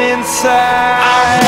inside.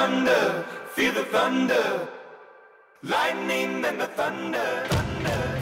Thunder, feel the thunder. Lightning and the thunder.